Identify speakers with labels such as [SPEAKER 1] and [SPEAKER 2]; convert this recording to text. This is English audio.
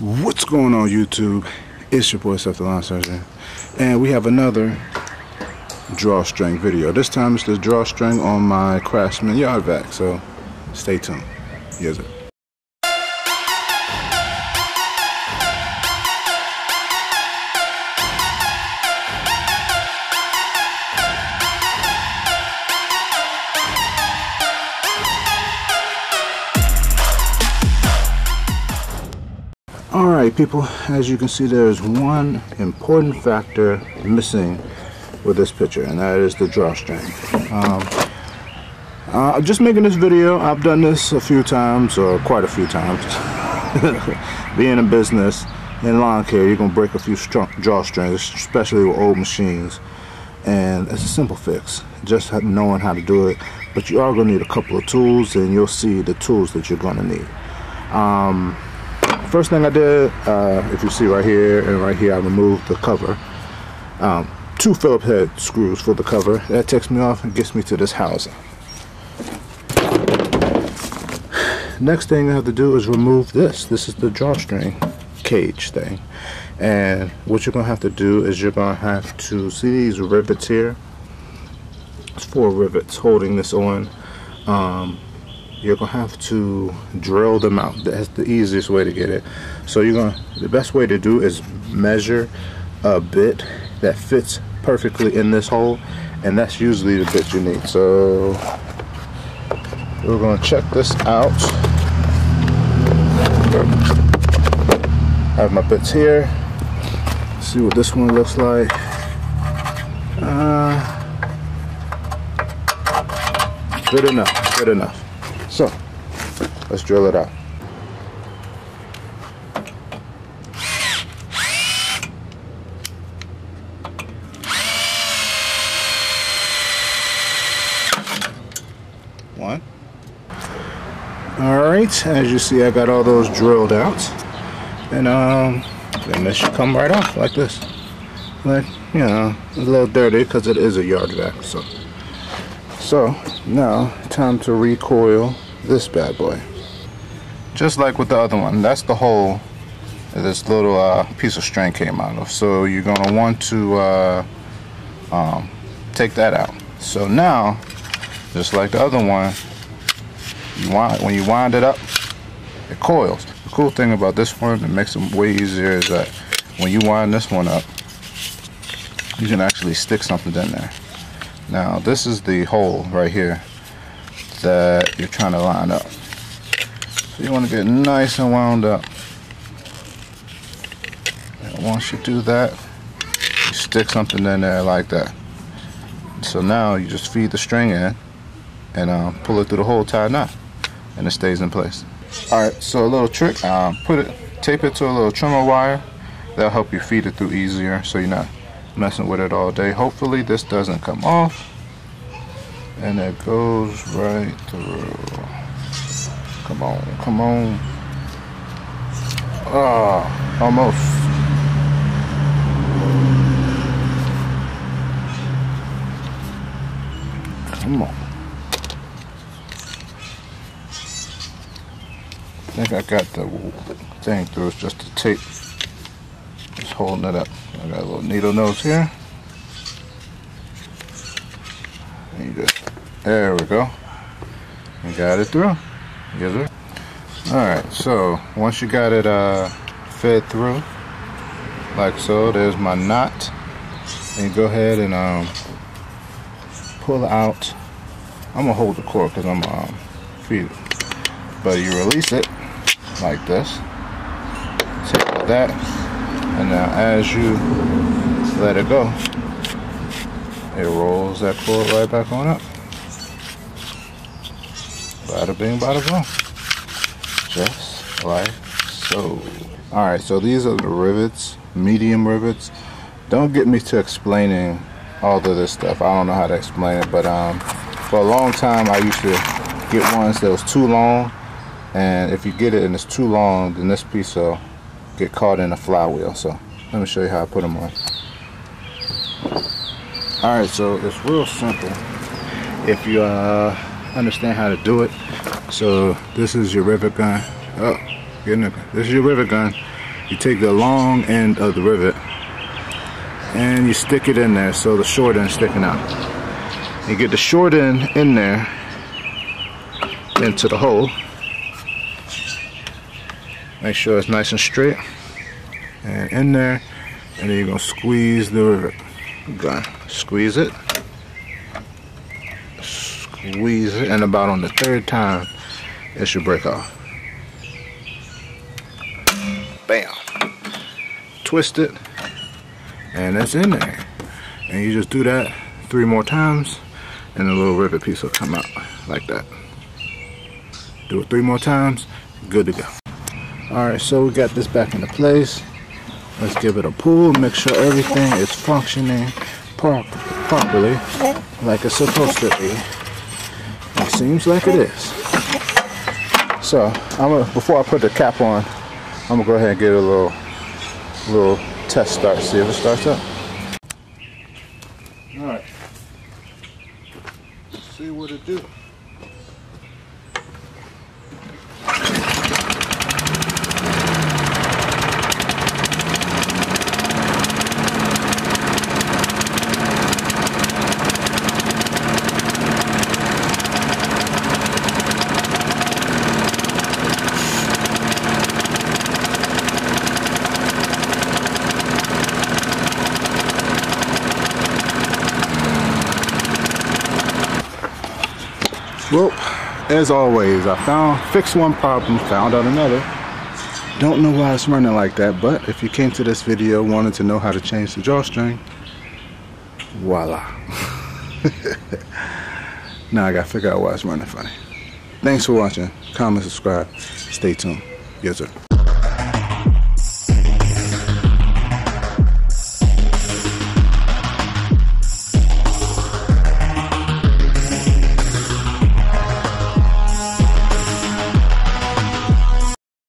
[SPEAKER 1] What's going on YouTube? It's your boy SEF the Lawn Surgeon and we have another drawstring video. This time it's the drawstring on my Craftsman yard vac, so stay tuned. Yes sir. Alright people, as you can see there is one important factor missing with this picture and that is the drawstring. Um, uh, just making this video, I've done this a few times or quite a few times. Being in business in lawn care, you're going to break a few drawstrings, especially with old machines. And it's a simple fix, just knowing how to do it. But you are going to need a couple of tools and you'll see the tools that you're going to need. Um, first thing I did, uh, if you see right here and right here, I removed the cover. Um, two Phillips head screws for the cover. That takes me off and gets me to this housing. Next thing I have to do is remove this. This is the drawstring cage thing. And what you're going to have to do is you're going to have to see these rivets here. It's four rivets holding this on. Um, you're gonna have to drill them out. That's the easiest way to get it. So you're gonna the best way to do is measure a bit that fits perfectly in this hole and that's usually the bit you need. So we're gonna check this out. I have my bits here. See what this one looks like. Uh, good enough good enough so, let's drill it out. One. Alright, as you see I got all those drilled out. And um, then this should come right off like this. Like, you know, a little dirty because it is a yard vac, so. So, now, time to recoil this bad boy. Just like with the other one, that's the hole this little uh, piece of string came out of. So you're gonna want to uh, um, take that out. So now, just like the other one, you wind, when you wind it up, it coils. The cool thing about this one that makes it way easier is that when you wind this one up, you can actually stick something in there. Now this is the hole right here that you're trying to line up. So you want to get nice and wound up. And once you do that, you stick something in there like that. So now you just feed the string in and um, pull it through the hole, tie knot, and it stays in place. Alright, so a little trick, um, put it, tape it to a little trimmer wire. That'll help you feed it through easier so you're not messing with it all day. Hopefully this doesn't come off and it goes right through. Come on, come on. Ah, almost. Come on. I think I got the thing through. It's just the tape. Just holding it up. I got a little needle nose here. And you just there we go. You got it through. Yes, sir. Alright, so once you got it uh, fed through, like so, there's my knot. And you go ahead and um, pull out. I'm gonna hold the cord because I'm um, feed it. But you release it like this. Take that. And now as you let it go, it rolls that cord right back on up. Bada bing, bada boom. Just like so. Alright, so these are the rivets, medium rivets. Don't get me to explaining all of this stuff. I don't know how to explain it, but um, for a long time I used to get ones that was too long. And if you get it and it's too long, then this piece will get caught in a flywheel. So let me show you how I put them on. Alright, so it's real simple. If you uh, understand how to do it. So this is your rivet gun. Oh, getting it. This is your rivet gun. you take the long end of the rivet and you stick it in there so the short end sticking out. You get the short end in there into the hole. Make sure it's nice and straight. And in there, and then you're gonna squeeze the rivet. Okay. Squeeze it. Squeeze and about on the third time, it should break off. Bam. Twist it, and it's in there. And you just do that three more times, and a little rivet piece will come out like that. Do it three more times, good to go. All right, so we got this back into place. Let's give it a pull, make sure everything is functioning pro properly like it's supposed to be. It seems like it is. So, I'm gonna, before I put the cap on, I'm gonna go ahead and get a little, little test start, see if it starts up. All right. Let's see what it do. Well, as always, I found, fixed one problem, found out another. Don't know why it's running like that, but if you came to this video wanting to know how to change the drawstring, voila. now I gotta figure out why it's running funny. Thanks for watching. Comment, subscribe. Stay tuned. Yes, sir.